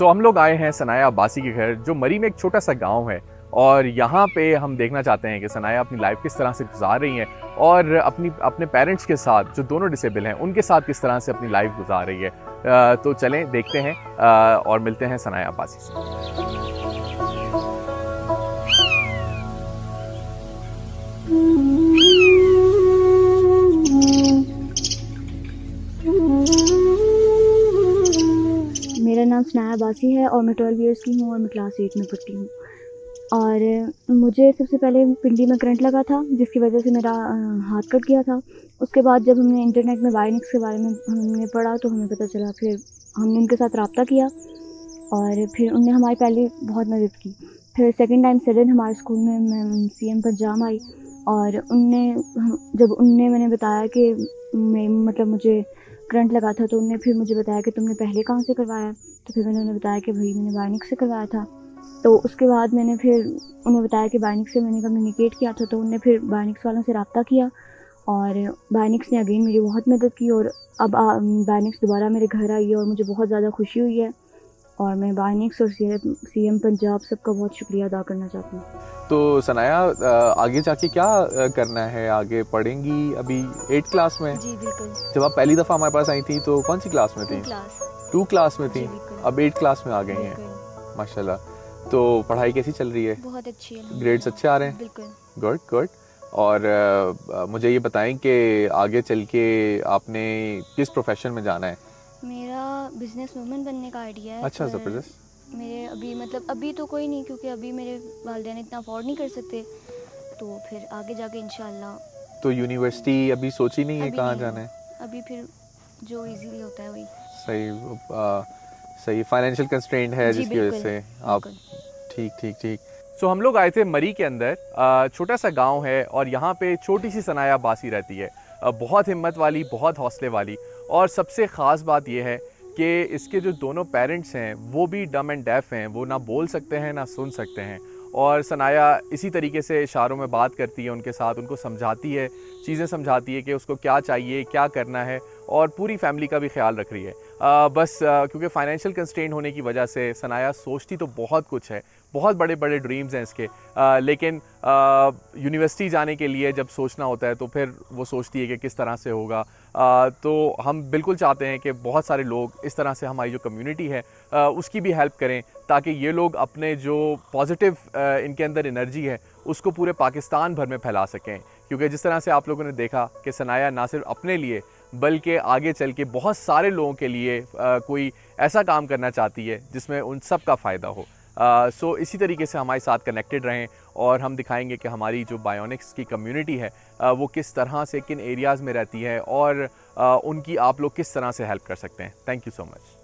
सो so, हम लोग आए हैं सनाया अब्बासी के घर जो मरी में एक छोटा सा गाँव है। और यहाँ पे हम देखना चाहते हैं कि सनाया अपनी लाइफ किस तरह से गुजार रही हैं और अपनी अपने पेरेंट्स के साथ जो दोनों डिसेबल हैं उनके साथ किस तरह से अपनी लाइफ गुजार रही है। तो चलें देखते हैं और मिलते हैं सनाया अब्बासी से। स्नाया बासी है और मैं ट्वेल्व ईयर्स की हूँ और मैं क्लास एट में पढ़ती हूँ। और मुझे सबसे पहले पिंडी में करंट लगा था, जिसकी वजह से मेरा हाथ कट गया था। उसके बाद जब हमने इंटरनेट में वायनिक्स के बारे में हमने पढ़ा तो हमें पता चला, फिर हमने उनके साथ रबता किया और फिर उनने हमारी पहले बहुत मदद की। फिर सेकेंड टाइम सडन हमारे स्कूल में मैं सी एम पर जाम आई और उनने, जब उनने मैंने बताया कि मैं मतलब मुझे करंट लगा था तो उनने फिर मुझे बताया कि तुमने पहले कहाँ से करवाया? तो फिर मैंने उन्हें बताया कि भाई मैंने बायनिक से करवाया था। तो उसके बाद मैंने फिर उन्हें बताया कि बाइनिक से मैंने कम्युनिकेट किया था तो उनने फिर बाइनिक्स वालों से रबता किया और बाइनिक्स ने अगेन मेरी बहुत मदद की और अब बाइनिक्स दोबारा मेरे घर आई है और मुझे बहुत ज़्यादा खुशी हुई है। और मैं बाइनिक्स और सी एम पंजाब सबका बहुत शुक्रिया अदा करना चाहती हूँ। तो सनाया आगे जाके क्या करना है? आगे पढ़ेंगी अभी एट क्लास में? जी बिल्कुल। जब आप पहली दफ़ा हमारे पास आई थी तो कौन सी क्लास में थी? टू क्लास में थी। अब एट क्लास में आ गई हैं। माशाल्लाह। तो पढ़ाई कैसी चल रही है? बहुत अच्छी है। ग्रेड्स अच्छे आ रहे हैं? गुड गुड और आ, मुझे ये बताएँ कि आगे चल के आपने किस प्रोफेशन में जाना है? बिज़नेस वूमन बनने का आइडिया है अच्छा ज़बरदस्त। मेरे अभी मतलब अभी तो कोई नहीं क्योंकि अभी मेरे वालदेन इतना अफोर्ड नहीं कर सकते। तो फिर आगे जाके इनशाला तो यूनिवर्सिटी अभी सोची नहीं है कहाँ जाना है? अभी फिर जो इजीली होता है वही। सही आ, सही फाइनेंशियल कंस्ट्रेंट है जिसकी वजह से। आप ठीक ठीक ठीक। सो हम लोग आए थे मरी के अंदर। छोटा सा गाँव है और यहाँ पे छोटी सी सनाया बासी रहती है। बहुत हिम्मत वाली बहुत हौसले वाली। और सबसे ख़ास बात यह है कि इसके जो दोनों पेरेंट्स हैं, वो भी डम एंड डेफ हैं, वो ना बोल सकते हैं, ना सुन सकते हैं। और सनाया इसी तरीके से इशारों में बात करती है उनके साथ उनको समझाती है चीज़ें समझाती है कि उसको क्या चाहिए क्या करना है और पूरी फैमिली का भी ख्याल रख रही है। आ, बस क्योंकि फाइनेंशियल कंस्ट्रेंट होने की वजह से सनाया सोचती तो बहुत कुछ है बहुत बड़े बड़े ड्रीम्स हैं इसके। आ, लेकिन यूनिवर्सिटी जाने के लिए जब सोचना होता है तो फिर वो सोचती है कि किस तरह से होगा। आ, तो हम बिल्कुल चाहते हैं कि बहुत सारे लोग इस तरह से हमारी जो कम्युनिटी है आ, उसकी भी हेल्प करें ताकि ये लोग अपने जो पॉजिटिव इनके अंदर एनर्जी है उसको पूरे पाकिस्तान भर में फैला सकें। क्योंकि जिस तरह से आप लोगों ने देखा कि सनाया ना सिर्फ़ अपने लिए बल्कि आगे चल के बहुत सारे लोगों के लिए आ, कोई ऐसा काम करना चाहती है जिसमें उन सब का फ़ायदा हो। सो uh, इसी तरीके से हमारे साथ कनेक्टेड रहें और हम दिखाएँगे कि हमारी जो बायोनिक्स की कम्युनिटी है वो किस तरह से किन एरियाज़ में रहती है और उनकी आप लोग किस तरह से हेल्प कर सकते हैं। Thank you so much